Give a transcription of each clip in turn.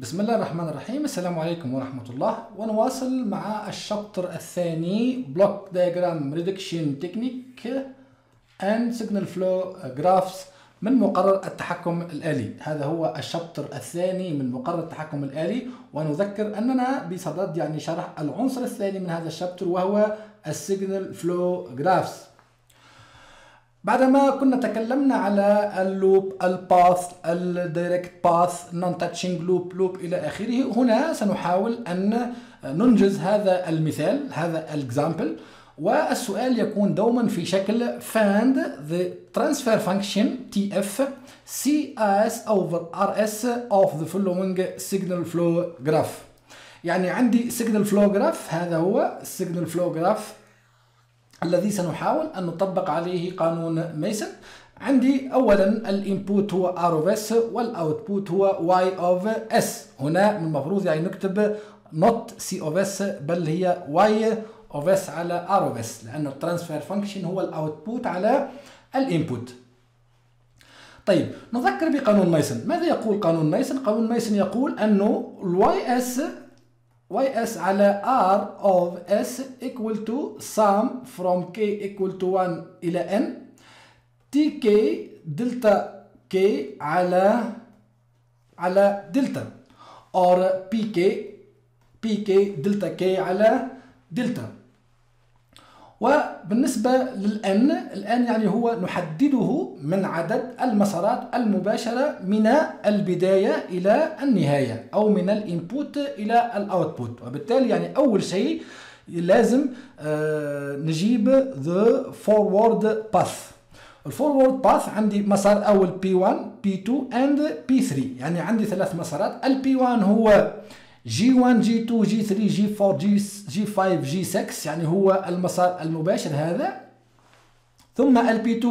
بسم الله الرحمن الرحيم. السلام عليكم ورحمة الله. ونواصل مع ال chapter الثاني block diagram reduction technique and signal flow graphs من مقرر التحكم الآلي. هذا هو ال chapter الثاني من مقرر التحكم الآلي. ونذكر أننا بصدد يعني شرح العنصر الثاني من هذا ال chapter وهو ال signal flow graphs بعدما كنا تكلمنا على ال loop ال path ال direct path non touching loop loop إلى آخره هنا سنحاول أن ننجز هذا المثال هذا ال example والسؤال يكون دوما في شكل find the transfer function tf cs over rs of the following signal flow graph. يعني عندي signal flow graph هذا هو signal flow graph الذي سنحاول أن نطبق عليه قانون ميسن. عندي أولا ال input هو R of S وال output هو Y of S. هنا من المفروض يعني نكتب not C of S بل هي Y of S على R of S لأن ال transfer function هو ال output على ال input. طيب نذكر بقانون ميسن. ماذا يقول قانون ميسن؟ قانون ميسن يقول أنه ال YS ys على r of s equal to sum from k equal to 1 إلى n tk دلتا k على على دلتا or pk pk دلتا k على دلتا وبالنسبة للآن الآن يعني هو نحدده من عدد المسارات المباشرة من البداية إلى النهاية أو من ال input إلى ال output. وبالتالي يعني أول شيء لازم نجيب the forward path. الفورورد باث عندي مسار أول P1 P2 and P3 يعني عندي ثلاث مسارات. ال P1 هو G1 G2 G3 G4 G5 G6 يعني هو المسار المباشر هذا. ثم ال P2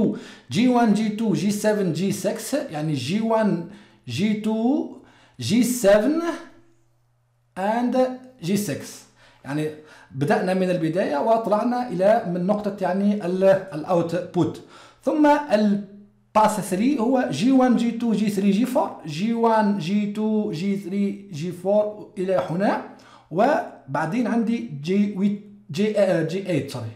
G1 G2 G7 G6 يعني G1 G2 G7 and G6 يعني بدأنا من البداية وطلعنا إلى من نقطة يعني ال output ثم ال path 3 هو G1 G2 G3 G4 G1 G2 G3 G4 إلى هنا. وبعدين عندي G G G8 sorry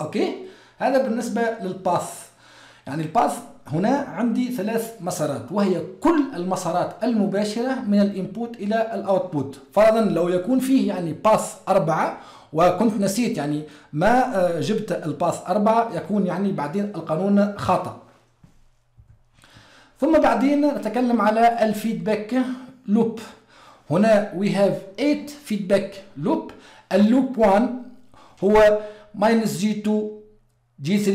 okay هذا بالنسبة لل path يعني ال path هنا عندي ثلاث مسارات وهي كل المسارات المباشرة من ال input إلى ال output فرضا لو يكون فيه يعني path أربعة وكنت نسيت يعني ما جبت الباث أربعة يكون يعني بعدين القانون خطأ ثم بعدين نتكلم على الفيدباك لوب. هنا we have 8 feedback loop. اللوب 1 هو minus G2 G3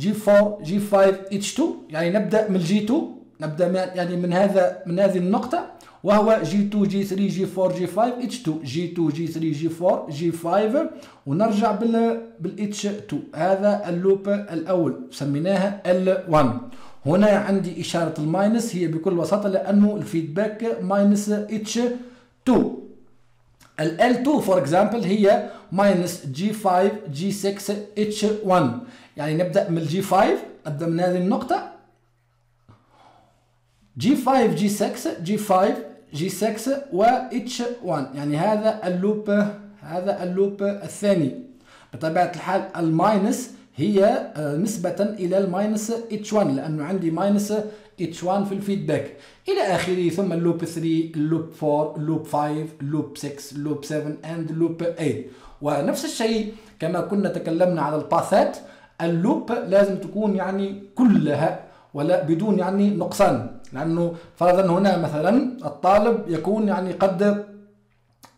G4 G5 H2 يعني نبدأ من G2 نبدأ يعني من هذا من هذه النقطة. وهو G2 G3 G4 G5 H2 G2 G3 G4 G5 ونرجع بال بال H2 هذا ال loop الأول سميناها L1 هنا عندي إشارة ال minus هي بكل بساطة لأنه ال feedback minus H2 ال L2 for example هي minus G5 G6 H1 يعني نبدأ من G5 نبدأ من هذه النقطة. G5 G6 G5 G6 و H1 يعني هذا ال loop هذا ال loop الثاني. بطبيعة الحال ال minus هي نسبة إلى ال minus H1 لأنه عندي minus H1 في ال feedback. إلى آخره ثم اللوب 3 اللوب 4 اللوب 5 اللوب 6 اللوب 7 and اللوب 8 ونفس الشيء كما كنا تكلمنا على ال pathات ال loop لازم تكون يعني كلها ولا بدون يعني نقصان. لأنه فرضا هنا مثلا الطالب يكون يعني قد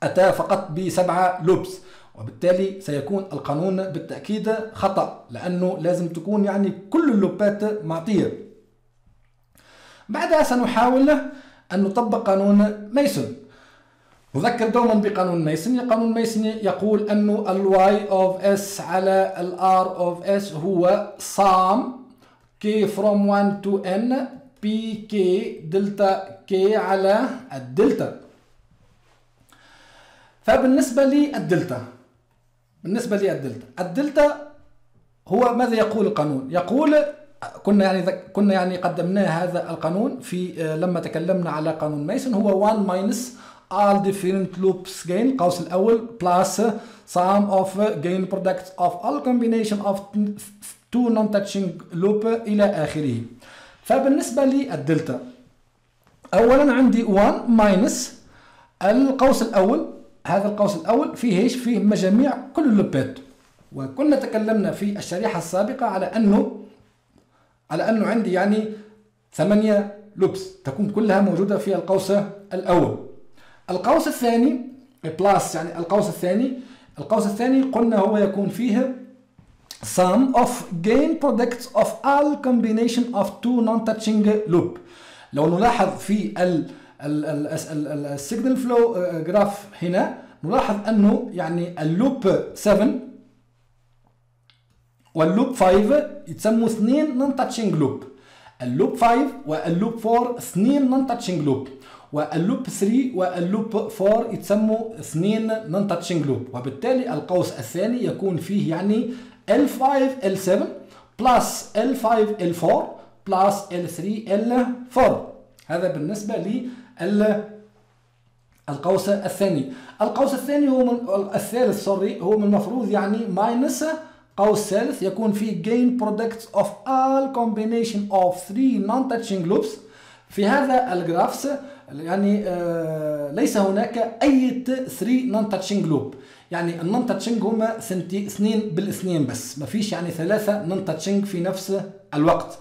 أتى فقط بسبعة loops وبالتالي سيكون القانون بالتأكيد خطأ لأنه لازم تكون يعني كل ال loopات معطية. بعدها سنحاول أن نطبق قانون Mason نذكر دوما بقانون Mason قانون Mason يقول أنه ال y of s على ال r of s هو sum k from 1 to n pk دلتا k على الدلتا. فبالنسبة للدلتا بالنسبة للدلتا الدلتا. هو ماذا يقول القانون؟ يقول كنا يعني كنا يعني قدمنا هذا القانون في آه، لما تكلمنا على قانون Mason هو 1 minus all different loops gain القوس الأول plus sum of gain products of all combination of two non-touching loop إلى آخره. فبالنسبة للدلتا أولا عندي 1 minus القوس الأول. هذا القوس الأول فيه إيش؟ فيه مجاميع كل ال loopات وكنا تكلمنا في الشريحة السابقة على أنه على أنه عندي يعني ثمانية loops تكون كلها موجودة في القوس الأول. القوس الثاني plus يعني القوس الثاني القوس الثاني قلنا هو يكون فيه sum of gain products of all combination of two non-touching loop. لو نلاحظ في ال ال signal flow graph هنا نلاحظ أنه يعني ال loop 7 وال loop 5 يتسموا اثنين non-touching loop ال loop 5 وال loop 4 اثنين non-touching loop وال loop 3 وال loop 4 يتسموا اثنين non-touching loop وبالتالي القوس الثاني يكون فيه يعني L5 L7 plus L5 L4 plus L3 L4 هذا بالنسبة للقوس الثاني. القوس الثاني هو من الثالث sorry هو من المفروض يعني minus قوس ثالث يكون فيه gain products of all combination of three non-touching loops. في هذا ال graphs يعني آه ليس هناك أي 3 non-touching loop يعني ال non-touching هما اثنين بالاثنين بس. ما فيش يعني ثلاثة non-touching في نفس الوقت.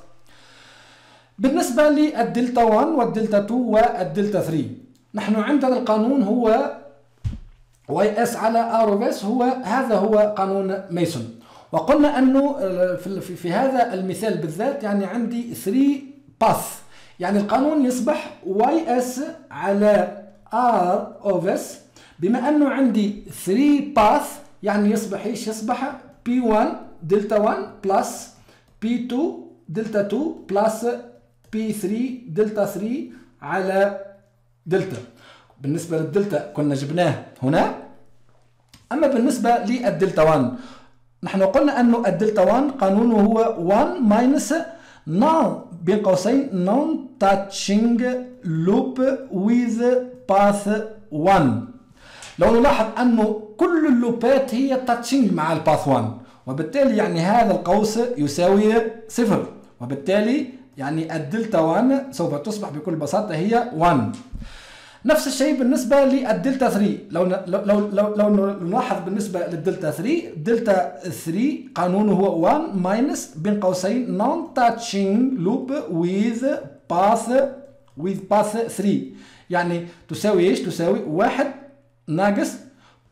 بالنسبة للدلتا 1 والدلتا 2 والدلتا 3 نحن عندنا القانون هو y s على r of s هو هذا هو قانون Mason. وقلنا أنه آه، في هذا المثال بالذات يعني عندي 3 path يعني القانون يصبح y s على r of s بما أنه عندي 3 path يعني يصبح إيش؟ يصبح p 1 دلتا 1 plus p 2 دلتا 2 plus p 3 دلتا 3 على دلتا. بالنسبة للدلتا كنا جبناه هنا. أما بالنسبة للدلتا 1 نحن قلنا أنه الدلتا 1 قانونه هو 1 minus non بين قوسين non-touching loop with path 1 لو نلاحظ أنه كل ال loopات هي touching مع ال path 1 وبالتالي يعني هذا القوس يساوي صفر وبالتالي يعني الدلتا 1 سوف تصبح بكل بساطة هي 1 نفس الشيء بالنسبة للدلتا 3 لو لو لو لو نلاحظ بالنسبة للدلتا 3 دلتا 3 قانونه هو 1 minus بين قوسين non touching loop with path with path 3 يعني تساوي إيش؟ تساوي 1 ناقص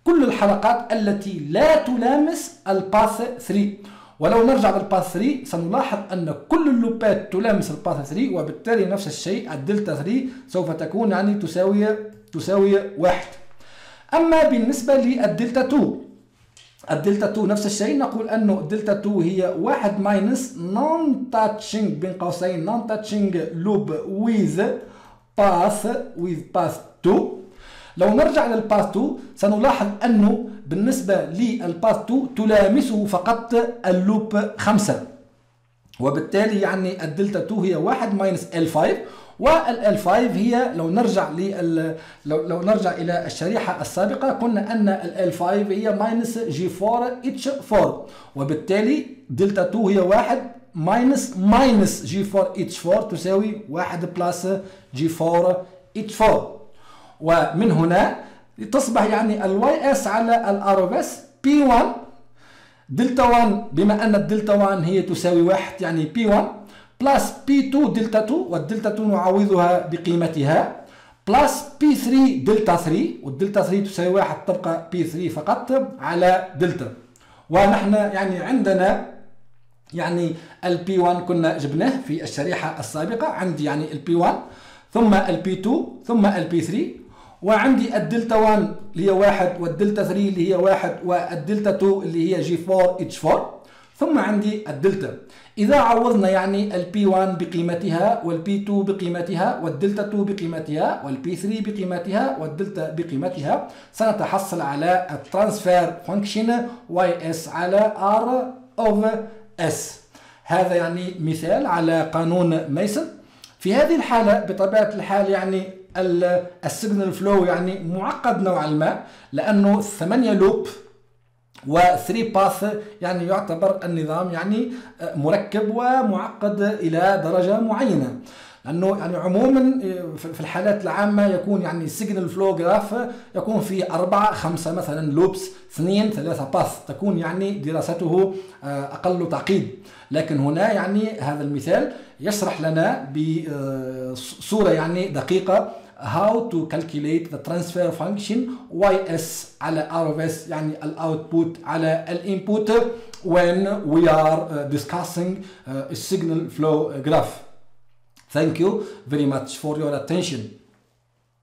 كل الحلقات التي لا تلامس ال path 3 ولو نرجع لل path 3 سنلاحظ أن كل ال loop ات تلامس ال path 3 وبالتالي نفس الشيء الدلتا 3 سوف تكون يعني تساوي تساوي 1 أما بالنسبة للدلتا 2 الدلتا 2 نفس الشيء نقول أنه الدلتا 2 هي 1 minus non touching بين قوسين non touching loop with path with path 2 لو نرجع لل path 2 سنلاحظ أنه بالنسبة لل path 2 تلامسه فقط ال loop 5 وبالتالي يعني الدلتا 2 هي 1 minus ال 5 وال 5 هي لو نرجع لل لو, لو نرجع إلى الشريحة السابقة قلنا أن ال 5 هي minus G 4 H 4 وبالتالي دلتا 2 هي 1 minus minus G 4 H 4 تساوي 1 plus G 4 H 4 ومن هنا تصبح يعني ال Y S على ال R of S P 1 دلتا 1 بما أن الدلتا 1 هي تساوي 1 يعني P 1 plus P 2 دلتا 2 والدلتا 2 نعوضها بقيمتها plus P 3 دلتا 3 والدلتا 3 تساوي 1 تبقى P 3 فقط على دلتا. ونحن يعني عندنا يعني ال P 1 كنا جبناه في الشريحة السابقة عندي يعني ال P 1 ثم ال P 2 ثم ال P 3 وعندي الدلتا 1 اللي هي 1 والدلتا 3 اللي هي 1 والدلتا 2 اللي هي G 4 H 4 ثم عندي الدلتا. إذا عوضنا يعني ال P 1 بقيمتها وال P 2 بقيمتها والدلتا 2 بقيمتها وال P 3 بقيمتها والدلتا بقيمتها سنتحصل على ال transfer function Y S على R of S هذا يعني مثال على قانون ميسن. في هذه الحالة بطبيعة الحال يعني ال signal flow يعني معقد نوعا ما لأنه ثمانية loop و 3 path يعني يعتبر النظام يعني مركب ومعقد إلى درجة معينة. لأنه يعني عموما في الحالات العامة يكون يعني ال signal flow graph يكون في أربعة خمسة مثلا loops اثنين ثلاثة path تكون يعني دراسته آه، أقل تعقيد. لكن هنا يعني هذا المثال يشرح لنا بصورة يعني دقيقة how to calculate the transfer function ys على r of s يعني الاوتبوت على الانبوت when we are uh, discussing uh, a signal flow graph Thank you very much for your attention.